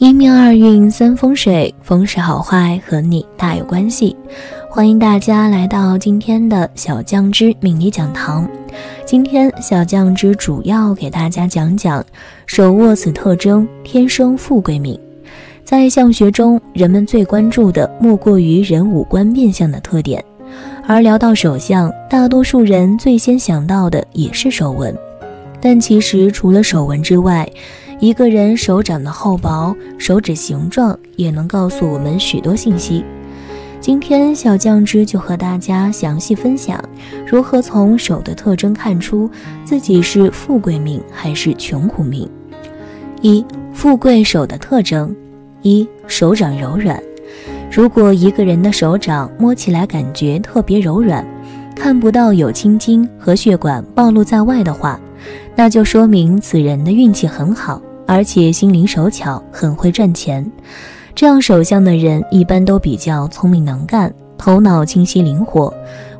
一命二运三风水，风水好坏和你大有关系。欢迎大家来到今天的小酱之命理讲堂。今天小酱之主要给大家讲讲手握此特征天生富贵命。在相学中，人们最关注的莫过于人五官面相的特点，而聊到手相，大多数人最先想到的也是手纹。但其实除了手纹之外，一个人手掌的厚薄、手指形状也能告诉我们许多信息。今天小酱汁就和大家详细分享如何从手的特征看出自己是富贵命还是穷苦命。一、富贵手的特征：一、手掌柔软。如果一个人的手掌摸起来感觉特别柔软，看不到有青筋和血管暴露在外的话，那就说明此人的运气很好。而且心灵手巧，很会赚钱。这样手相的人一般都比较聪明能干，头脑清晰灵活，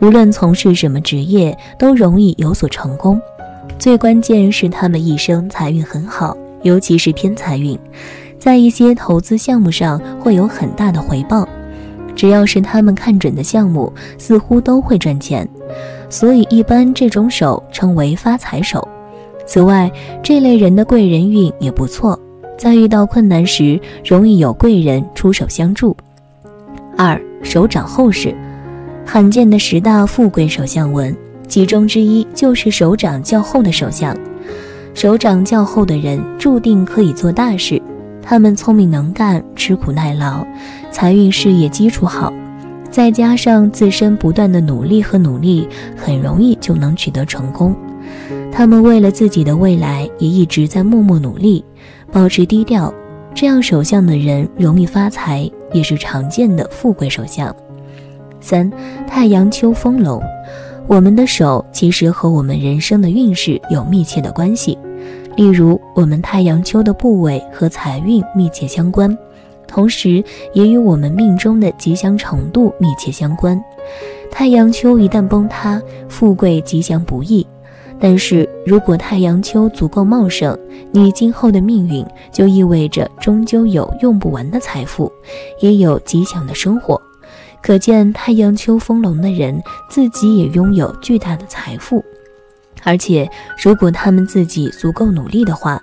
无论从事什么职业都容易有所成功。最关键是他们一生财运很好，尤其是偏财运，在一些投资项目上会有很大的回报。只要是他们看准的项目，似乎都会赚钱。所以一般这种手称为发财手。此外，这类人的贵人运也不错，在遇到困难时容易有贵人出手相助。二手掌厚实，罕见的十大富贵手相纹，其中之一就是手掌较厚的手相。手掌较厚的人注定可以做大事，他们聪明能干，吃苦耐劳，财运事业基础好，再加上自身不断的努力和努力，很容易就能取得成功。他们为了自己的未来，也一直在默默努力，保持低调。这样手相的人容易发财，也是常见的富贵手相。三太阳丘丰隆，我们的手其实和我们人生的运势有密切的关系。例如，我们太阳丘的部位和财运密切相关，同时也与我们命中的吉祥程度密切相关。太阳丘一旦崩塌，富贵吉祥不易。但是如果太阳丘足够茂盛，你今后的命运就意味着终究有用不完的财富，也有吉祥的生活。可见太阳丘丰隆的人自己也拥有巨大的财富，而且如果他们自己足够努力的话，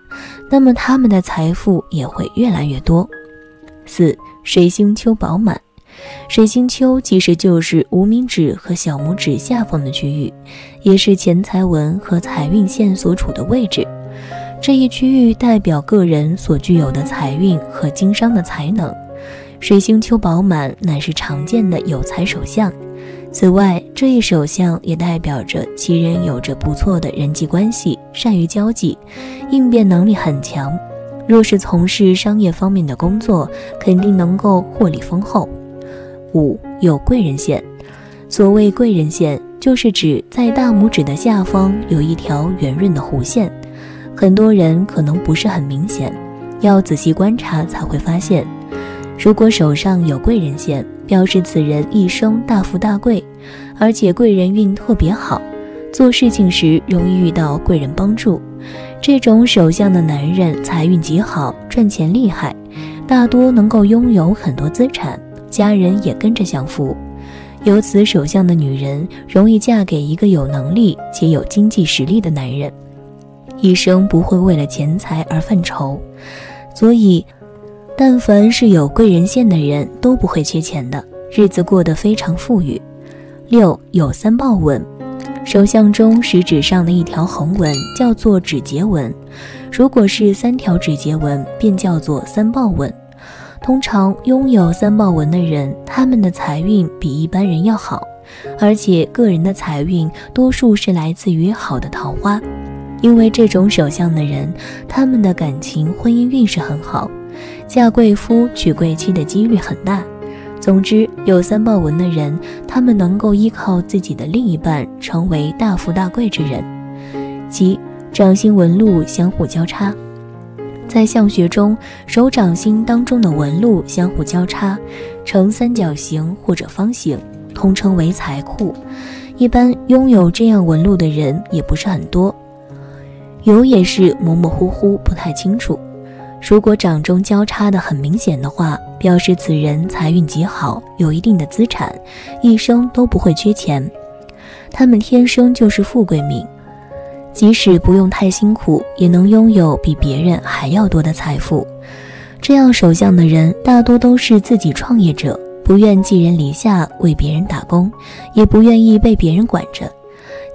那么他们的财富也会越来越多。四水星丘饱满。水星丘其实就是无名指和小拇指下方的区域，也是钱财纹和财运线所处的位置。这一区域代表个人所具有的财运和经商的才能。水星丘饱满乃是常见的有财手相。此外，这一手相也代表着其人有着不错的人际关系，善于交际，应变能力很强。若是从事商业方面的工作，肯定能够获利丰厚。五有贵人线，所谓贵人线，就是指在大拇指的下方有一条圆润的弧线，很多人可能不是很明显，要仔细观察才会发现。如果手上有贵人线，表示此人一生大富大贵，而且贵人运特别好，做事情时容易遇到贵人帮助。这种手相的男人财运极好，赚钱厉害，大多能够拥有很多资产。家人也跟着享福，有此手相的女人容易嫁给一个有能力且有经济实力的男人，一生不会为了钱财而犯愁。所以，但凡是有贵人线的人都不会缺钱的，日子过得非常富裕。六有三豹纹，手相中食指上的一条横纹叫做指节纹，如果是三条指节纹，便叫做三豹纹。通常拥有三豹纹的人，他们的财运比一般人要好，而且个人的财运多数是来自于好的桃花。因为这种手相的人，他们的感情、婚姻运势很好，嫁贵夫、娶贵妻的几率很大。总之，有三豹纹的人，他们能够依靠自己的另一半，成为大富大贵之人。即掌心纹路相互交叉。在相学中，手掌心当中的纹路相互交叉，呈三角形或者方形，通称为财库。一般拥有这样纹路的人也不是很多，有也是模模糊糊，不太清楚。如果掌中交叉的很明显的话，表示此人财运极好，有一定的资产，一生都不会缺钱。他们天生就是富贵命，即使不用太辛苦，也能拥有比别人还要多的财富。这样手相的人大多都是自己创业者，不愿寄人篱下为别人打工，也不愿意被别人管着。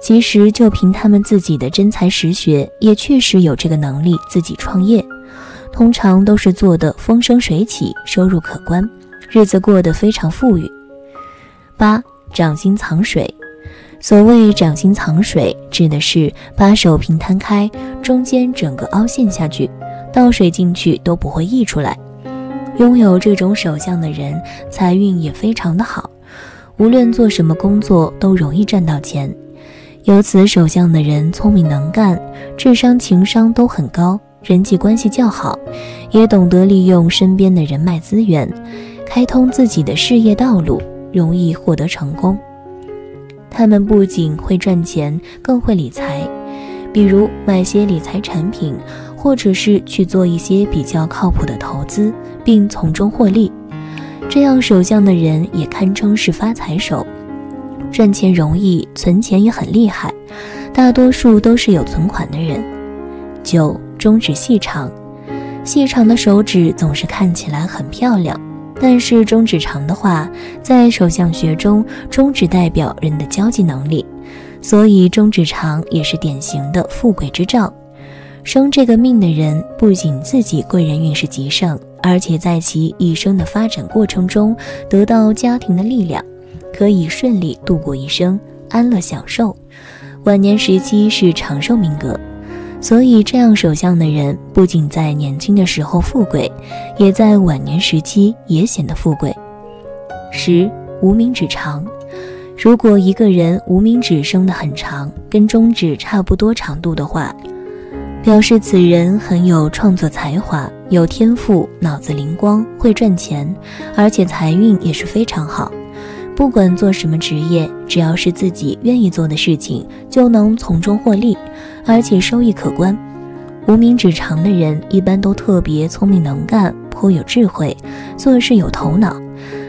其实就凭他们自己的真才实学，也确实有这个能力自己创业。通常都是做得风生水起，收入可观，日子过得非常富裕。八掌心藏水，所谓掌心藏水，指的是把手平摊开，中间整个凹陷下去，倒水进去都不会溢出来。拥有这种手相的人，财运也非常的好，无论做什么工作都容易赚到钱。有此手相的人，聪明能干，智商情商都很高。人际关系较好，也懂得利用身边的人脉资源，开通自己的事业道路，容易获得成功。他们不仅会赚钱，更会理财，比如买些理财产品，或者是去做一些比较靠谱的投资，并从中获利。这样手相的人也堪称是发财手，赚钱容易，存钱也很厉害，大多数都是有存款的人。九。中指细长，细长的手指总是看起来很漂亮。但是中指长的话，在手相学中，中指代表人的交际能力，所以中指长也是典型的富贵之兆。生这个命的人，不仅自己贵人运势极盛，而且在其一生的发展过程中，得到家庭的力量，可以顺利度过一生，安乐享受。晚年时期是长寿命格。所以，这样手相的人不仅在年轻的时候富贵，也在晚年时期也显得富贵。十无名指长，如果一个人无名指生得很长，跟中指差不多长度的话，表示此人很有创作才华，有天赋，脑子灵光，会赚钱，而且财运也是非常好。不管做什么职业，只要是自己愿意做的事情，就能从中获利，而且收益可观。无名指长的人一般都特别聪明能干，颇有智慧，做事有头脑。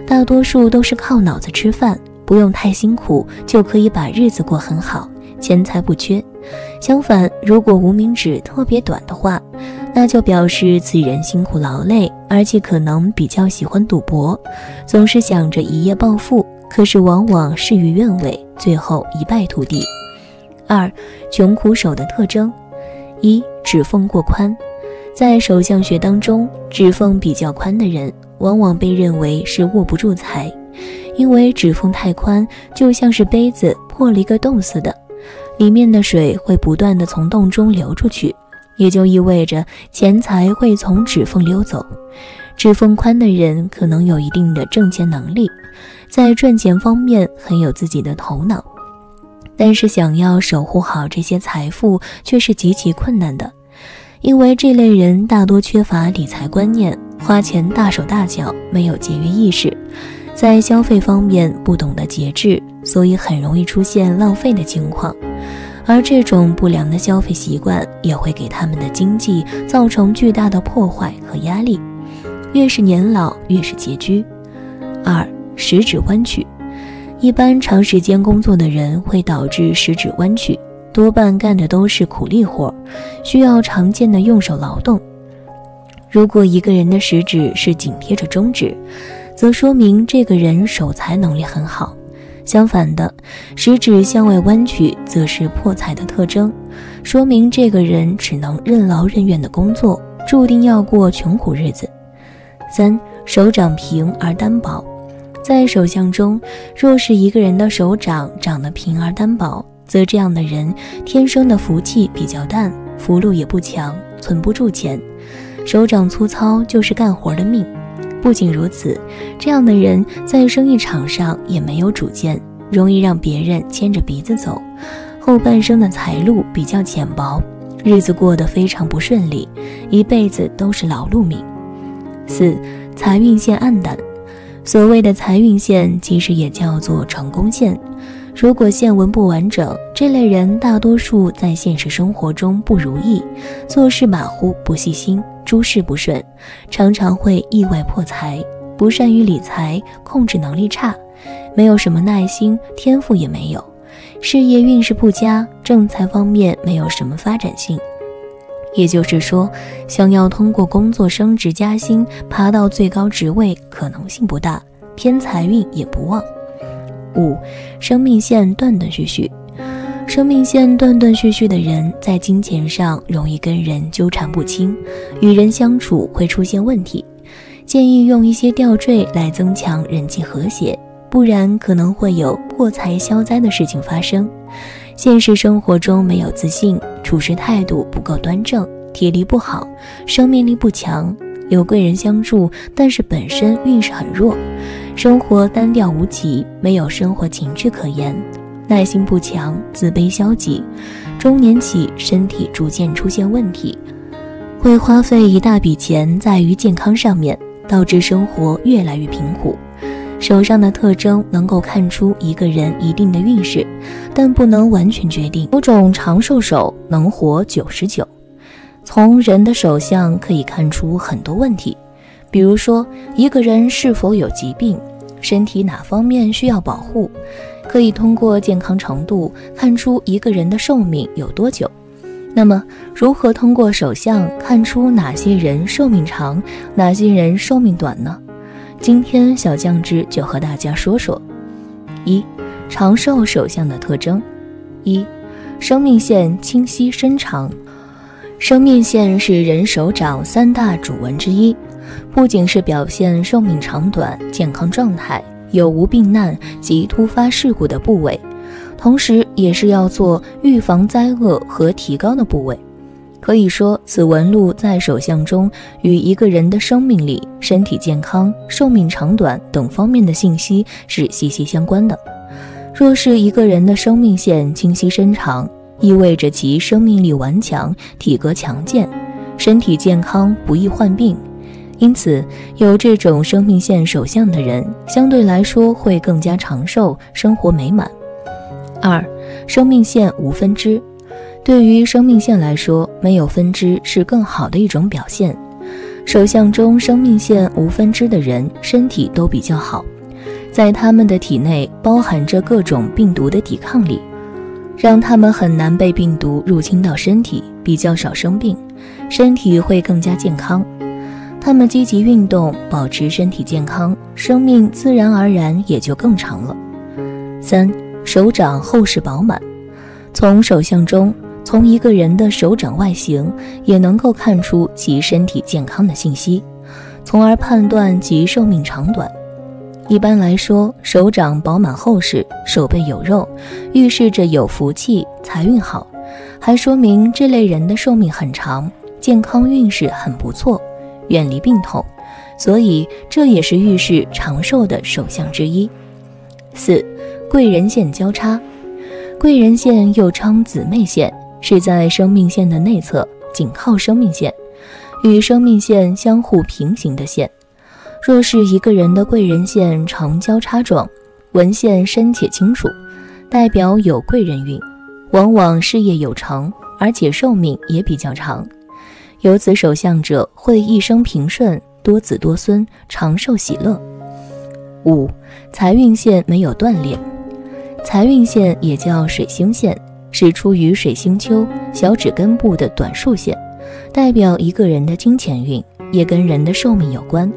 大多数都是靠脑子吃饭，不用太辛苦，就可以把日子过很好，钱财不缺。相反，如果无名指特别短的话，那就表示此人辛苦劳累，而且可能比较喜欢赌博，总是想着一夜暴富。可是往往事与愿违，最后一败涂地。二，穷苦手的特征：一，指缝过宽。在手相学当中，指缝比较宽的人，往往被认为是握不住财，因为指缝太宽，就像是杯子破了一个洞似的，里面的水会不断的从洞中流出去，也就意味着钱财会从指缝溜走。指缝宽的人可能有一定的挣钱能力。在赚钱方面很有自己的头脑，但是想要守护好这些财富却是极其困难的，因为这类人大多缺乏理财观念，花钱大手大脚，没有节约意识，在消费方面不懂得节制，所以很容易出现浪费的情况。而这种不良的消费习惯也会给他们的经济造成巨大的破坏和压力，越是年老越是拮据。二。食指弯曲，一般长时间工作的人会导致食指弯曲，多半干的都是苦力活，需要常见的用手劳动。如果一个人的食指是紧贴着中指，则说明这个人守财能力很好。相反的，食指向外弯曲，则是破财的特征，说明这个人只能任劳任怨的工作，注定要过穷苦日子。三，手掌平而单薄。在手相中，若是一个人的手掌长得平而单薄，则这样的人天生的福气比较淡，福禄也不强，存不住钱。手掌粗糙就是干活的命。不仅如此，这样的人在生意场上也没有主见，容易让别人牵着鼻子走。后半生的财路比较浅薄，日子过得非常不顺利，一辈子都是劳碌命。四，财运线暗淡。所谓的财运线，其实也叫做成功线。如果线纹不完整，这类人大多数在现实生活中不如意，做事马虎不细心，诸事不顺，常常会意外破财，不善于理财，控制能力差，没有什么耐心，天赋也没有，事业运势不佳，正财方面没有什么发展性。也就是说，想要通过工作升职加薪，爬到最高职位，可能性不大，偏财运也不旺。五，生命线断断续续。生命线断断续续的人，在金钱上容易跟人纠缠不清，与人相处会出现问题。建议用一些吊坠来增强人际和谐，不然可能会有破财消灾的事情发生。现实生活中没有自信，处事态度不够端正，体力不好，生命力不强，有贵人相助，但是本身运势很弱，生活单调无奇，没有生活情趣可言。耐心不强，自卑消极，中年起身体逐渐出现问题，会花费一大笔钱在于健康上面，导致生活越来越贫苦。手上的特征能够看出一个人一定的运势，但不能完全决定。有种长寿手能活九十九，从人的手相可以看出很多问题，比如说一个人是否有疾病，身体哪方面需要保护。可以通过健康程度看出一个人的寿命有多久。那么，如何通过手相看出哪些人寿命长，哪些人寿命短呢？今天小酱汁就和大家说说：一、长寿手相的特征。一、生命线清晰深长。生命线是人手掌三大主纹之一，不仅是表现寿命长短、健康状态。有无病难及突发事故的部位，同时也是要做预防灾厄和提高的部位。可以说，此纹路在手相中与一个人的生命力、身体健康、寿命长短等方面的信息是息息相关的。若是一个人的生命线清晰深长，意味着其生命力顽强、体格强健、身体健康，不易患病。因此，有这种生命线手相的人，相对来说会更加长寿，生活美满。二，生命线无分支，对于生命线来说，没有分支是更好的一种表现。手相中生命线无分支的人，身体都比较好，在他们的体内包含着各种病毒的抵抗力，让他们很难被病毒入侵到身体，比较少生病，身体会更加健康。他们积极运动，保持身体健康，生命自然而然也就更长了。三手掌厚实饱满，从手相中，从一个人的手掌外形也能够看出其身体健康的信息，从而判断其寿命长短。一般来说，手掌饱满厚实，手背有肉，预示着有福气、财运好，还说明这类人的寿命很长，健康运势很不错。远离病痛，所以这也是预示长寿的手相之一。四，贵人线交叉，贵人线又称姊妹线，是在生命线的内侧，紧靠生命线，与生命线相互平行的线。若是一个人的贵人线呈交叉状，纹线深且清楚，代表有贵人运，往往事业有成，而且寿命也比较长。有此首相者会一生平顺，多子多孙，长寿喜乐。五财运线没有断裂，财运线也叫水星线，是出于水星丘小指根部的短竖线，代表一个人的金钱运，也跟人的寿命有关。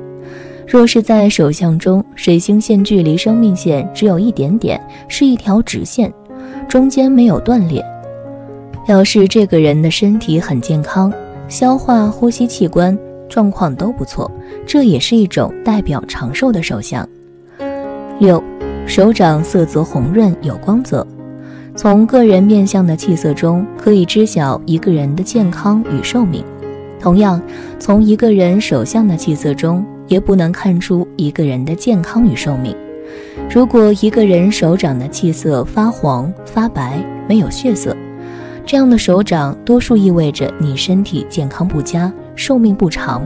若是在手相中，水星线距离生命线只有一点点，是一条直线，中间没有断裂，表示这个人的身体很健康。消化、呼吸器官状况都不错，这也是一种代表长寿的手相。六，手掌色泽红润有光泽，从个人面相的气色中可以知晓一个人的健康与寿命。同样，从一个人手相的气色中也不能看出一个人的健康与寿命。如果一个人手掌的气色发黄、发白，没有血色。这样的手掌多数意味着你身体健康不佳，寿命不长。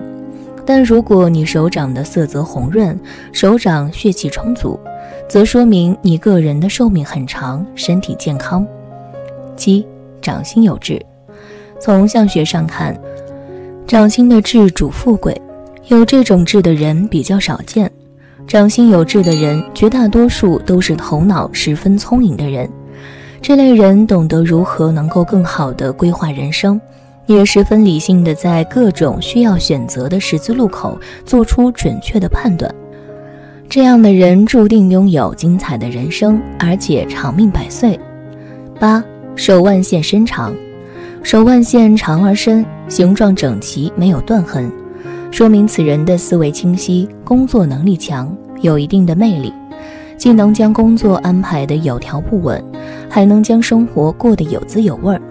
但如果你手掌的色泽红润，手掌血气充足，则说明你个人的寿命很长，身体健康。七，掌心有痣。从相学上看，掌心的痣主富贵，有这种痣的人比较少见。掌心有痣的人，绝大多数都是头脑十分聪颖的人。这类人懂得如何能够更好的规划人生，也十分理性的在各种需要选择的十字路口做出准确的判断。这样的人注定拥有精彩的人生，而且长命百岁。八手腕线伸长。手腕线长而深，形状整齐，没有断痕，说明此人的思维清晰，工作能力强，有一定的魅力，既能将工作安排得有条不紊，还能将生活过得有滋有味儿。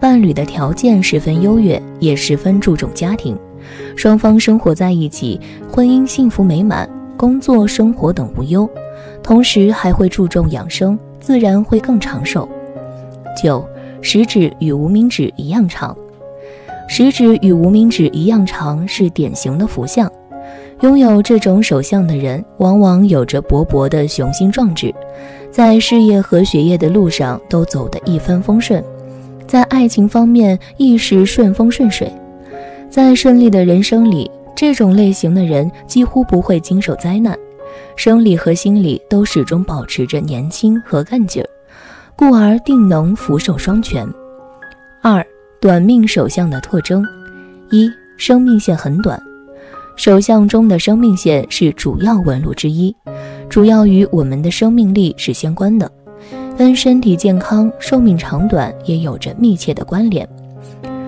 伴侣的条件十分优越，也十分注重家庭，双方生活在一起，婚姻幸福美满，工作生活等无忧，同时还会注重养生，自然会更长寿。九。食指与无名指一样长，食指与无名指一样长是典型的福相。拥有这种手相的人，往往有着勃勃的雄心壮志，在事业和学业的路上都走得一帆风顺，在爱情方面亦是顺风顺水。在顺利的人生里，这种类型的人几乎不会经受灾难，生理和心理都始终保持着年轻和干劲儿。故而定能福寿双全。二、短命手相的特征：一、生命线很短。手相中的生命线是主要纹路之一，主要与我们的生命力是相关的，跟身体健康、寿命长短也有着密切的关联。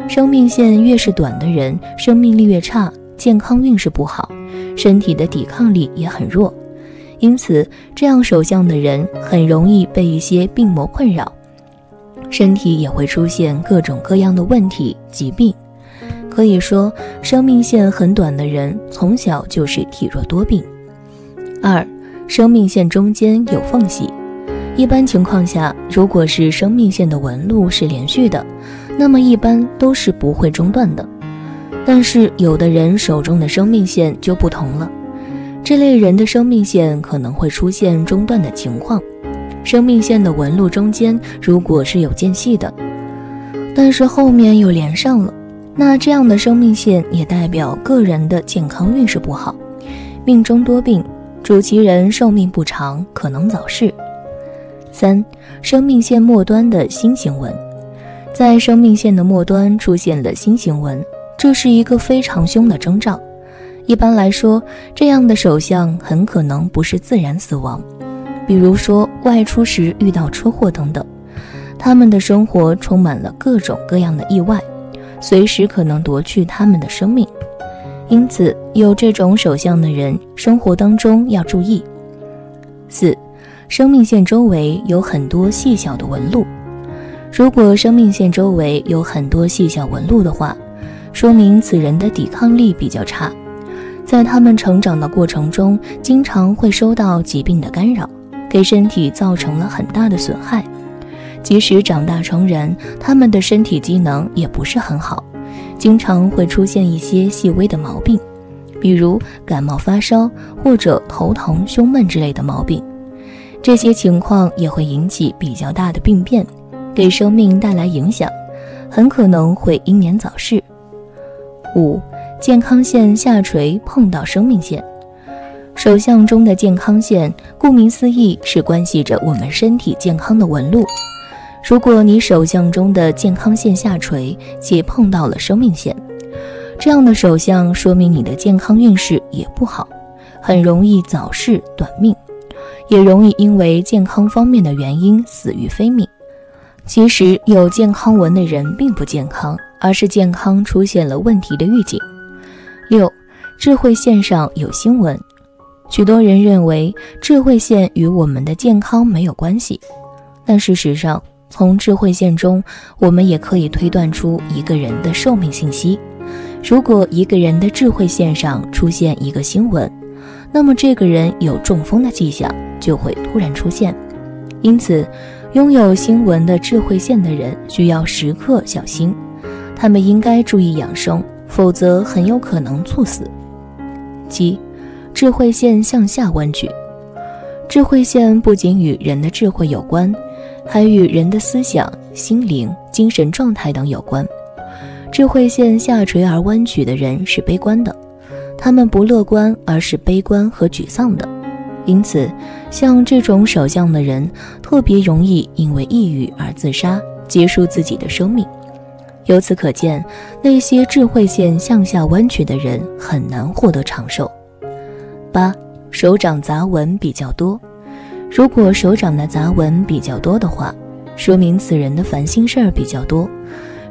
生命线越是短的人，生命力越差，健康运势不好，身体的抵抗力也很弱。因此，这样手相的人很容易被一些病魔困扰，身体也会出现各种各样的问题、疾病。可以说，生命线很短的人从小就是体弱多病。二，生命线中间有缝隙。一般情况下，如果是生命线的纹路是连续的，那么一般都是不会中断的。但是，有的人手中的生命线就不同了。这类人的生命线可能会出现中断的情况，生命线的纹路中间如果是有间隙的，但是后面又连上了，那这样的生命线也代表个人的健康运势不好，命中多病，主其人寿命不长，可能早逝。三、生命线末端的心形纹，在生命线的末端出现了心形纹，这是一个非常凶的征兆。一般来说，这样的手相很可能不是自然死亡，比如说外出时遇到车祸等等。他们的生活充满了各种各样的意外，随时可能夺去他们的生命。因此，有这种手相的人，生活当中要注意。四，生命线周围有很多细小的纹路。如果生命线周围有很多细小纹路的话，说明此人的抵抗力比较差。在他们成长的过程中，经常会受到疾病的干扰，给身体造成了很大的损害。即使长大成人，他们的身体机能也不是很好，经常会出现一些细微的毛病，比如感冒发烧或者头疼胸闷之类的毛病。这些情况也会引起比较大的病变，给生命带来影响，很可能会英年早逝。五。健康线下垂碰到生命线，手相中的健康线，顾名思义是关系着我们身体健康的纹路。如果你手相中的健康线下垂且碰到了生命线，这样的手相说明你的健康运势也不好，很容易早逝短命，也容易因为健康方面的原因死于非命。其实有健康纹的人并不健康，而是健康出现了问题的预警。六，智慧线上有新闻，许多人认为智慧线与我们的健康没有关系，但事实上，从智慧线中，我们也可以推断出一个人的寿命信息。如果一个人的智慧线上出现一个新闻，那么这个人有中风的迹象就会突然出现。因此，拥有星纹的智慧线的人需要时刻小心，他们应该注意养生。否则很有可能猝死。七，智慧线向下弯曲。智慧线不仅与人的智慧有关，还与人的思想、心灵、精神状态等有关。智慧线下垂而弯曲的人是悲观的，他们不乐观，而是悲观和沮丧的。因此，像这种手相的人，特别容易因为抑郁而自杀，结束自己的生命。由此可见，那些智慧线向下弯曲的人很难获得长寿。八，手掌杂纹比较多。如果手掌的杂纹比较多的话，说明此人的烦心事儿比较多，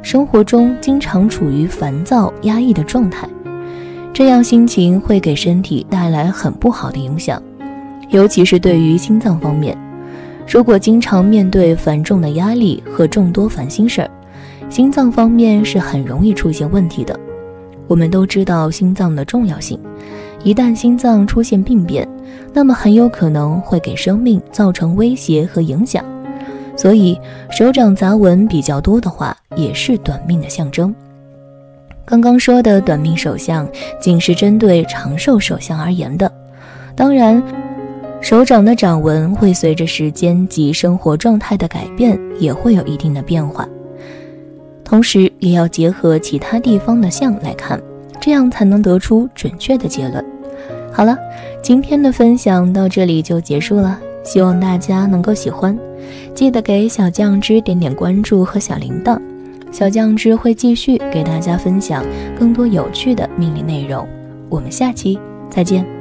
生活中经常处于烦躁压抑的状态，这样心情会给身体带来很不好的影响，尤其是对于心脏方面。如果经常面对繁重的压力和众多烦心事儿，心脏方面是很容易出现问题的。我们都知道心脏的重要性，一旦心脏出现病变，那么很有可能会给生命造成威胁和影响。所以，手掌杂纹比较多的话，也是短命的象征。刚刚说的短命手相，仅是针对长寿手相而言的。当然，手掌的掌纹会随着时间及生活状态的改变，也会有一定的变化。同时，也要结合其他地方的相来看，这样才能得出准确的结论。好了，今天的分享到这里就结束了，希望大家能够喜欢，记得给小酱汁点点关注和小铃铛，小酱汁会继续给大家分享更多有趣的命理内容。我们下期再见。